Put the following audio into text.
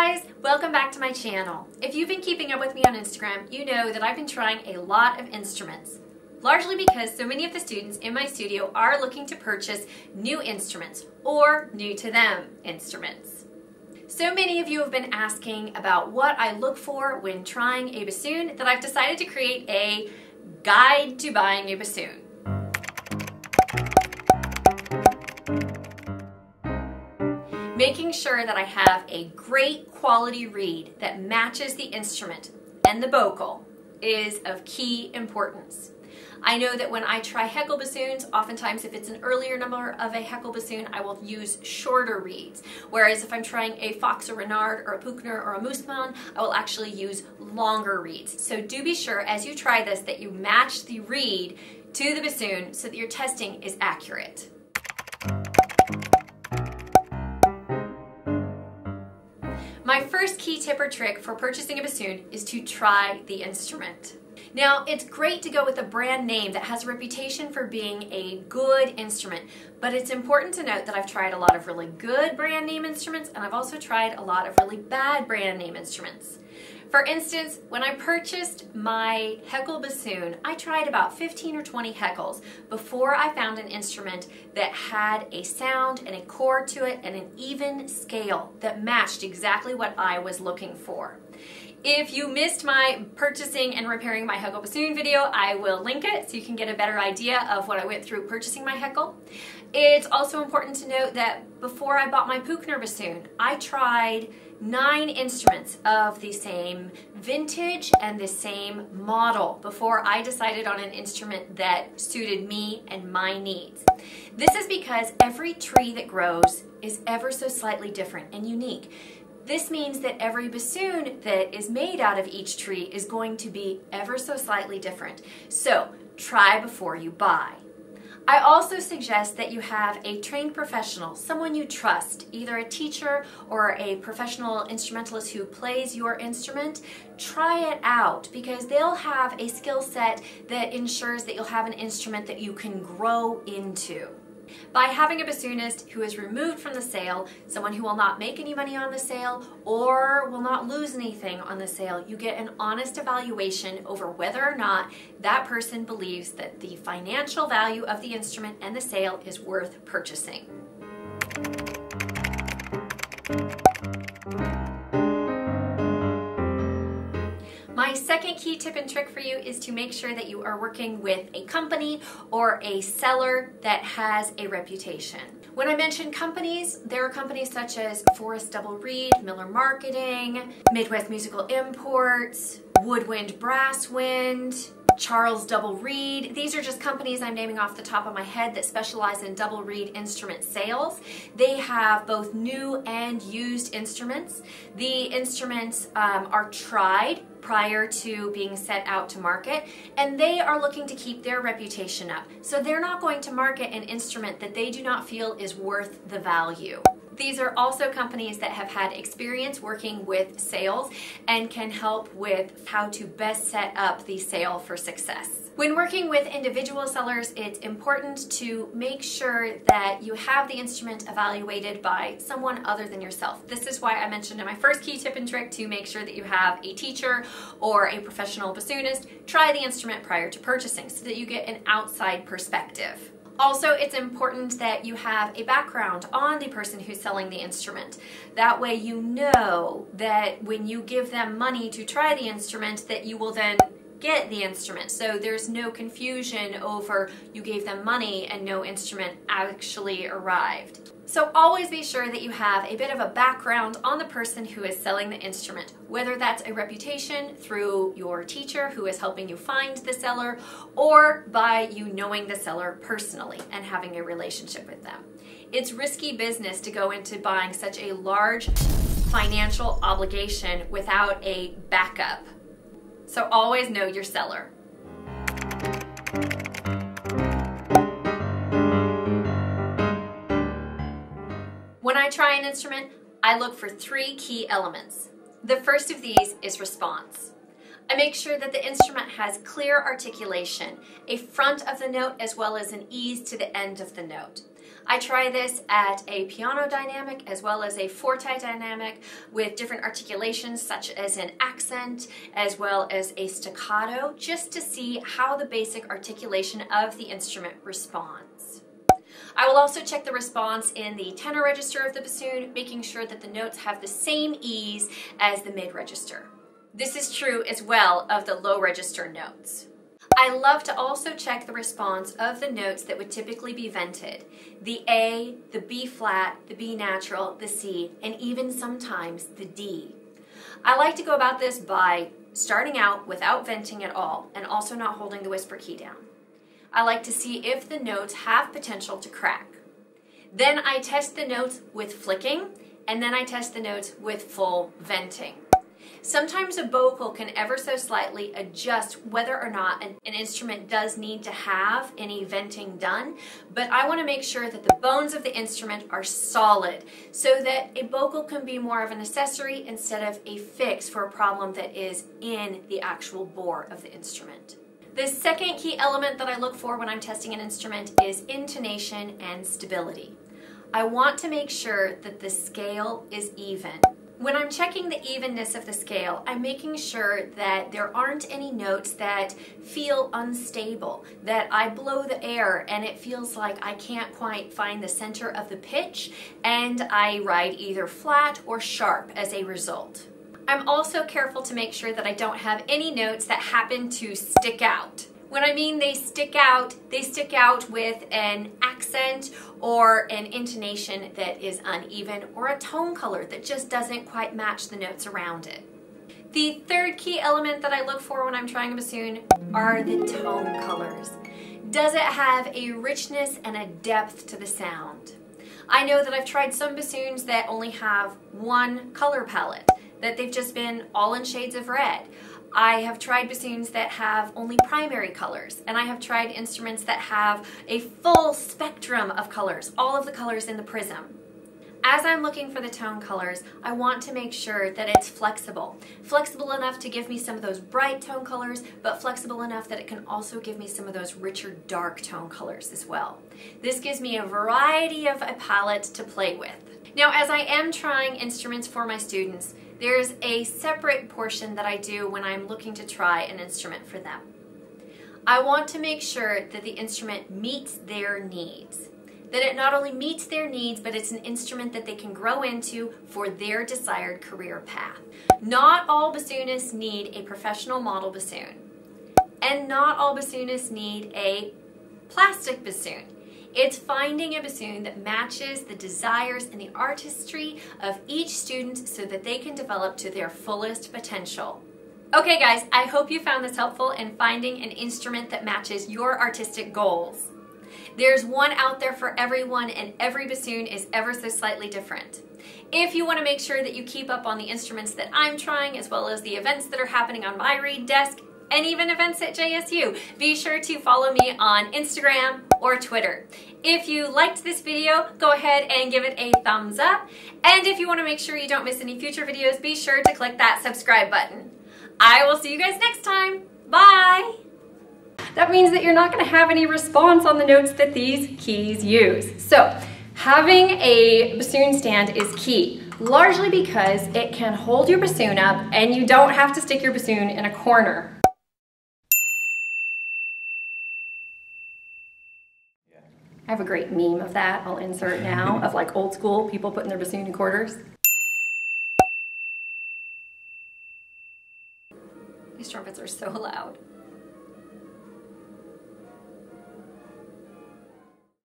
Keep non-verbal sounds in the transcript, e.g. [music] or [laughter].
guys, welcome back to my channel. If you've been keeping up with me on Instagram, you know that I've been trying a lot of instruments. Largely because so many of the students in my studio are looking to purchase new instruments or new to them instruments. So many of you have been asking about what I look for when trying a bassoon that I've decided to create a guide to buying a bassoon. Making sure that I have a great quality reed that matches the instrument and the vocal is of key importance. I know that when I try Heckel bassoons, oftentimes if it's an earlier number of a Heckel bassoon, I will use shorter reeds. Whereas if I'm trying a Fox or Renard or a Puchner or a Moosmann, I will actually use longer reeds. So do be sure as you try this that you match the reed to the bassoon so that your testing is accurate. Tip or trick for purchasing a bassoon is to try the instrument. Now, it's great to go with a brand name that has a reputation for being a good instrument, but it's important to note that I've tried a lot of really good brand name instruments and I've also tried a lot of really bad brand name instruments. For instance, when I purchased my Heckel bassoon, I tried about 15 or 20 Heckels before I found an instrument that had a sound and a chord to it and an even scale that matched exactly what I was looking for. If you missed my purchasing and repairing my Heckel bassoon video, I will link it so you can get a better idea of what I went through purchasing my Heckel. It's also important to note that before I bought my Puchner bassoon, I tried nine instruments of the same vintage and the same model before I decided on an instrument that suited me and my needs. This is because every tree that grows is ever so slightly different and unique. This means that every bassoon that is made out of each tree is going to be ever so slightly different. So try before you buy. I also suggest that you have a trained professional, someone you trust, either a teacher or a professional instrumentalist who plays your instrument. Try it out because they'll have a skill set that ensures that you'll have an instrument that you can grow into. By having a bassoonist who is removed from the sale, someone who will not make any money on the sale or will not lose anything on the sale, you get an honest evaluation over whether or not that person believes that the financial value of the instrument and the sale is worth purchasing. Second key tip and trick for you is to make sure that you are working with a company or a seller that has a reputation. When I mention companies, there are companies such as Forest Double Reed, Miller Marketing, Midwest Musical Imports, Woodwind Brasswind, Charles Double Reed. These are just companies I'm naming off the top of my head that specialize in double reed instrument sales. They have both new and used instruments. The instruments um, are tried prior to being set out to market and they are looking to keep their reputation up. So they're not going to market an instrument that they do not feel is worth the value. These are also companies that have had experience working with sales and can help with how to best set up the sale for success. When working with individual sellers, it's important to make sure that you have the instrument evaluated by someone other than yourself. This is why I mentioned in my first key tip and trick to make sure that you have a teacher or a professional bassoonist try the instrument prior to purchasing so that you get an outside perspective. Also, it's important that you have a background on the person who's selling the instrument. That way you know that when you give them money to try the instrument that you will then get the instrument. So there's no confusion over you gave them money and no instrument actually arrived. So always be sure that you have a bit of a background on the person who is selling the instrument, whether that's a reputation through your teacher who is helping you find the seller or by you knowing the seller personally and having a relationship with them. It's risky business to go into buying such a large financial obligation without a backup. So always know your seller. I try an instrument, I look for three key elements. The first of these is response. I make sure that the instrument has clear articulation, a front of the note as well as an ease to the end of the note. I try this at a piano dynamic as well as a forte dynamic with different articulations such as an accent as well as a staccato just to see how the basic articulation of the instrument responds. I will also check the response in the tenor register of the bassoon, making sure that the notes have the same ease as the mid register. This is true as well of the low register notes. I love to also check the response of the notes that would typically be vented. The A, the B flat, the B natural, the C, and even sometimes the D. I like to go about this by starting out without venting at all and also not holding the whisper key down. I like to see if the notes have potential to crack. Then I test the notes with flicking and then I test the notes with full venting. Sometimes a vocal can ever so slightly adjust whether or not an, an, instrument does need to have any venting done, but I want to make sure that the bones of the instrument are solid so that a vocal can be more of an accessory instead of a fix for a problem that is in the actual bore of the instrument. The second key element that I look for when I'm testing an instrument is intonation and stability. I want to make sure that the scale is even. When I'm checking the evenness of the scale, I'm making sure that there aren't any notes that feel unstable, that I blow the air and it feels like I can't quite find the center of the pitch and I ride either flat or sharp as a result. I'm also careful to make sure that I don't have any notes that happen to stick out. When I mean they stick out, they stick out with an accent or an intonation that is uneven or a tone color that just doesn't quite match the notes around it. The third key element that I look for when I'm trying a bassoon are the tone colors. Does it have a richness and a depth to the sound? I know that I've tried some bassoons that only have one color palette, that they've just been all in shades of red. I have tried bassoons that have only primary colors, and I have tried instruments that have a full spectrum of colors, all of the colors in the prism. As I'm looking for the tone colors, I want to make sure that it's flexible. Flexible enough to give me some of those bright tone colors, but flexible enough that it can also give me some of those richer dark tone colors as well. This gives me a variety of a palette to play with. Now, as I am trying instruments for my students, there's a separate portion that I do when I'm looking to try an instrument for them. I want to make sure that the instrument meets their needs. That it not only meets their needs, but it's an instrument that they can grow into for their desired career path. Not all bassoonists need a professional model bassoon. And not all bassoonists need a plastic bassoon. It's finding a bassoon that matches the desires and the artistry of each student so that they can develop to their fullest potential. Okay guys, I hope you found this helpful in finding an instrument that matches your artistic goals. There's one out there for everyone and every bassoon is ever so slightly different. If you want to make sure that you keep up on the instruments that I'm trying as well as the events that are happening on my reed desk, and even events at JSU. Be sure to follow me on Instagram or Twitter. If you liked this video, go ahead and give it a thumbs up. And if you want to make sure you don't miss any future videos, be sure to click that subscribe button. I will see you guys next time. Bye! That means that you're not going to have any response on the notes that these keys use. So, having a bassoon stand is key largely because it can hold your bassoon up and you don't have to stick your bassoon in a corner. I have a great meme of that I'll insert now [laughs] of like old school people putting their bassoon in quarters. These trumpets are so loud.